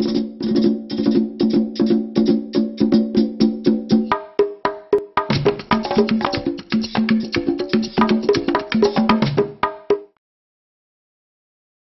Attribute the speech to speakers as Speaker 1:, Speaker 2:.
Speaker 1: you.